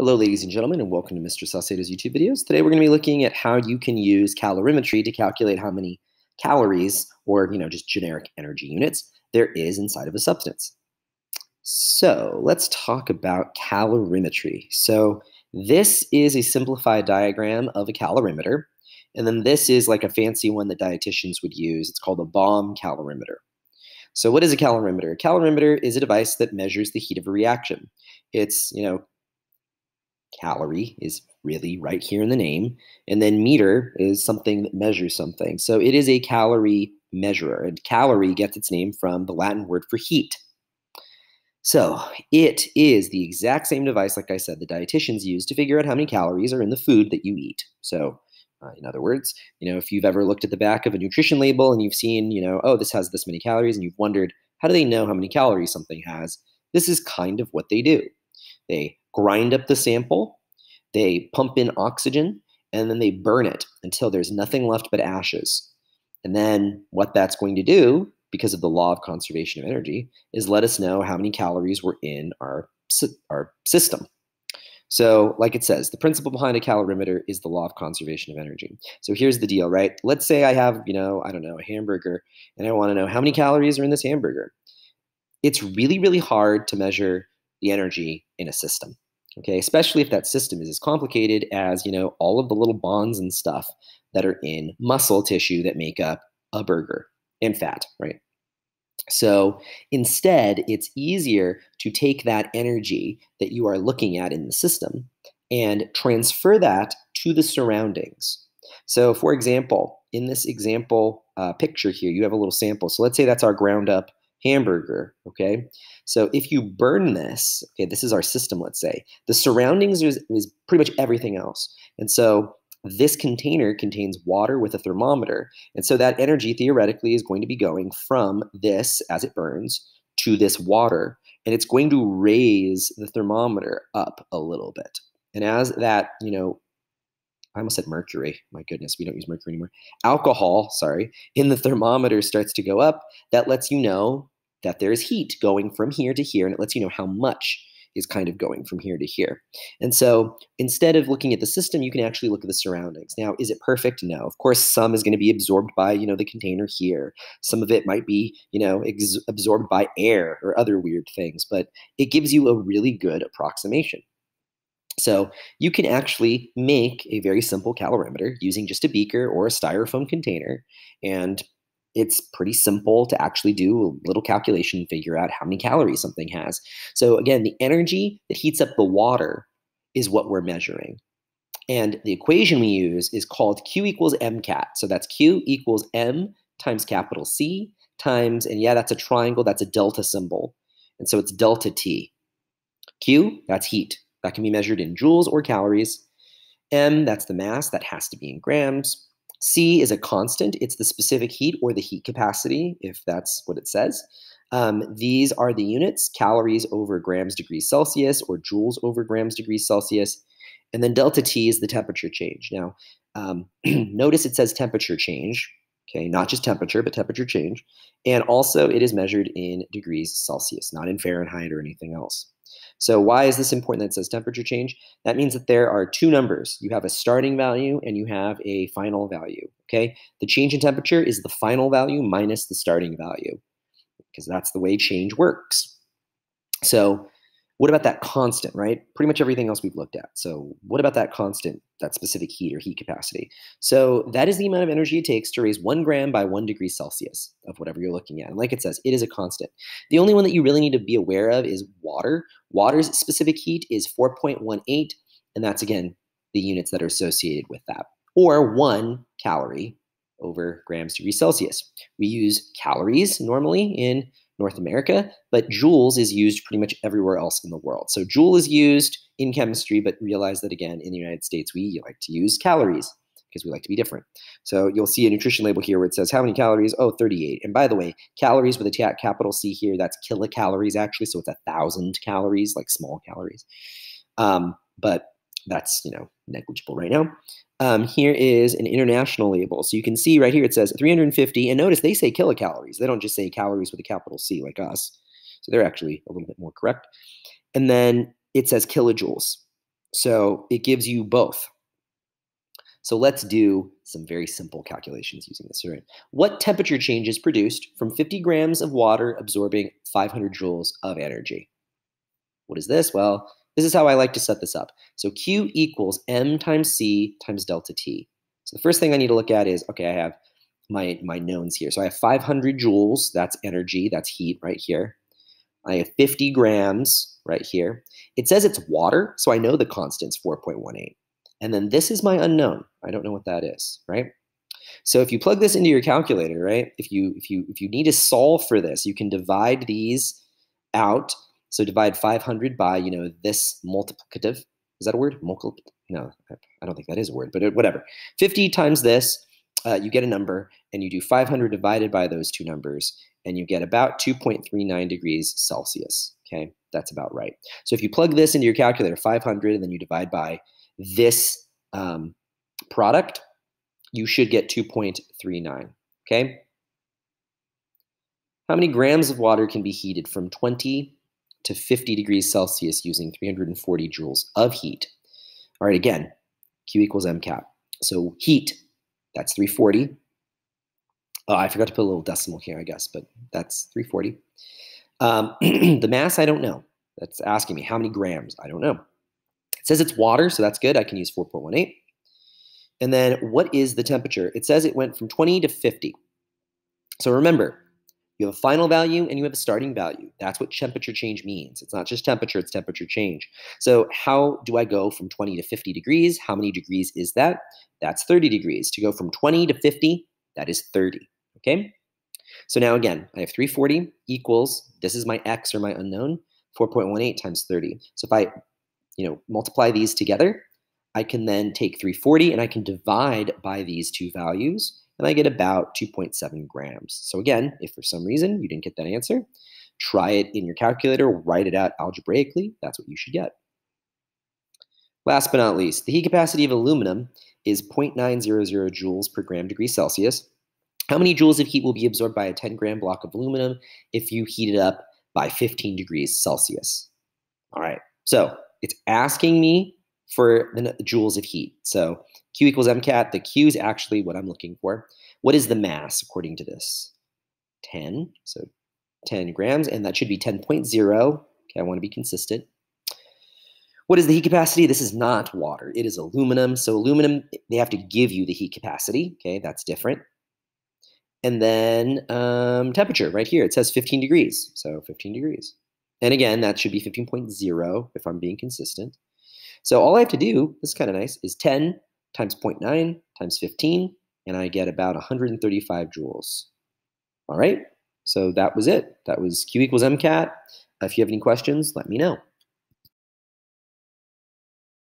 Hello, ladies and gentlemen, and welcome to Mr. Saucedo's YouTube videos. Today we're going to be looking at how you can use calorimetry to calculate how many calories, or you know, just generic energy units, there is inside of a substance. So let's talk about calorimetry. So this is a simplified diagram of a calorimeter, and then this is like a fancy one that dietitians would use. It's called a bomb calorimeter. So what is a calorimeter? A calorimeter is a device that measures the heat of a reaction. It's, you know, calorie is really right here in the name. And then meter is something that measures something. So it is a calorie measurer. And calorie gets its name from the Latin word for heat. So it is the exact same device, like I said, the dietitians use to figure out how many calories are in the food that you eat. So uh, in other words, you know, if you've ever looked at the back of a nutrition label and you've seen, you know, oh, this has this many calories, and you've wondered, how do they know how many calories something has? This is kind of what they do. They grind up the sample, they pump in oxygen, and then they burn it until there's nothing left but ashes. And then what that's going to do, because of the law of conservation of energy, is let us know how many calories were in our, our system. So, like it says, the principle behind a calorimeter is the law of conservation of energy. So here's the deal, right? Let's say I have, you know, I don't know, a hamburger, and I want to know how many calories are in this hamburger. It's really, really hard to measure the energy in a system okay especially if that system is as complicated as you know all of the little bonds and stuff that are in muscle tissue that make up a burger and fat right? So instead it's easier to take that energy that you are looking at in the system and transfer that to the surroundings. So for example in this example uh, picture here you have a little sample. So let's say that's our ground up hamburger, okay? So if you burn this, okay, this is our system, let's say, the surroundings is, is pretty much everything else. And so this container contains water with a thermometer. And so that energy theoretically is going to be going from this as it burns to this water. And it's going to raise the thermometer up a little bit. And as that, you know, I almost said mercury. My goodness, we don't use mercury anymore. Alcohol, sorry, in the thermometer starts to go up. That lets you know that there is heat going from here to here, and it lets you know how much is kind of going from here to here. And so instead of looking at the system, you can actually look at the surroundings. Now, is it perfect? No. Of course, some is going to be absorbed by, you know, the container here. Some of it might be, you know, absorbed by air or other weird things, but it gives you a really good approximation. So you can actually make a very simple calorimeter using just a beaker or a styrofoam container. And it's pretty simple to actually do a little calculation and figure out how many calories something has. So again, the energy that heats up the water is what we're measuring. And the equation we use is called Q equals MCAT. So that's Q equals M times capital C times, and yeah, that's a triangle, that's a delta symbol. And so it's delta T. Q, that's heat. That can be measured in joules or calories. M, that's the mass, that has to be in grams. C is a constant, it's the specific heat or the heat capacity, if that's what it says. Um, these are the units calories over grams degrees Celsius or joules over grams degrees Celsius. And then delta T is the temperature change. Now, um, notice it says temperature change, okay, not just temperature, but temperature change. And also, it is measured in degrees Celsius, not in Fahrenheit or anything else. So why is this important that says temperature change? That means that there are two numbers. You have a starting value and you have a final value, okay? The change in temperature is the final value minus the starting value because that's the way change works. So what about that constant, right? Pretty much everything else we've looked at. So what about that constant, that specific heat or heat capacity? So that is the amount of energy it takes to raise one gram by one degree Celsius of whatever you're looking at. And like it says, it is a constant. The only one that you really need to be aware of is water. Water's specific heat is 4.18, and that's again the units that are associated with that. Or one calorie over grams degrees Celsius. We use calories normally in North America, but joules is used pretty much everywhere else in the world. So joule is used in chemistry, but realize that again, in the United States, we like to use calories because we like to be different. So you'll see a nutrition label here where it says how many calories? Oh, 38. And by the way, calories with a capital C here, that's kilocalories actually. So it's a thousand calories, like small calories. Um, but that's, you know, negligible right now. Um, here is an international label. So you can see right here it says 350. And notice they say kilocalories. They don't just say calories with a capital C like us. So they're actually a little bit more correct. And then it says kilojoules. So it gives you both. So let's do some very simple calculations using this. Right? What temperature change is produced from 50 grams of water absorbing 500 joules of energy? What is this? Well, this is how I like to set this up. So Q equals M times C times delta T. So the first thing I need to look at is, okay, I have my, my knowns here. So I have 500 joules, that's energy, that's heat right here. I have 50 grams right here. It says it's water, so I know the constant's 4.18. And then this is my unknown. I don't know what that is, right? So if you plug this into your calculator, right? If you if you if you need to solve for this, you can divide these out. So divide 500 by, you know, this multiplicative. Is that a word? Multiple? No, I don't think that is a word, but whatever. 50 times this, uh, you get a number, and you do 500 divided by those two numbers, and you get about 2.39 degrees Celsius. Okay, that's about right. So if you plug this into your calculator, 500, and then you divide by this um, product, you should get 2.39. Okay. How many grams of water can be heated from 20 to 50 degrees Celsius using 340 joules of heat? All right, again, Q equals M cap. So heat, that's 340. Oh, I forgot to put a little decimal here, I guess, but that's 340. Um, the mass, I don't know. That's asking me how many grams. I don't know. It says it's water, so that's good. I can use 4.18. And then what is the temperature? It says it went from 20 to 50. So remember, you have a final value and you have a starting value. That's what temperature change means. It's not just temperature, it's temperature change. So how do I go from 20 to 50 degrees? How many degrees is that? That's 30 degrees. To go from 20 to 50, that is 30, okay? So now again, I have 340 equals, this is my x or my unknown, 4.18 times 30. So if I you know, multiply these together, I can then take 340 and I can divide by these two values and I get about 2.7 grams. So again, if for some reason you didn't get that answer, try it in your calculator, write it out algebraically. That's what you should get. Last but not least, the heat capacity of aluminum is 0.900 joules per gram degree Celsius. How many joules of heat will be absorbed by a 10 gram block of aluminum if you heat it up by 15 degrees Celsius? All right, so it's asking me for the joules of heat. So Q equals MCAT. The Q is actually what I'm looking for. What is the mass according to this? 10. So 10 grams, and that should be 10.0. Okay, I want to be consistent. What is the heat capacity? This is not water. It is aluminum. So aluminum, they have to give you the heat capacity. Okay, that's different. And then um, temperature right here. It says 15 degrees. So 15 degrees. And again, that should be 15.0 if I'm being consistent. So all I have to do, this is kind of nice, is 10 times 0.9 times 15, and I get about 135 joules. All right, so that was it. That was Q equals MCAT. If you have any questions, let me know.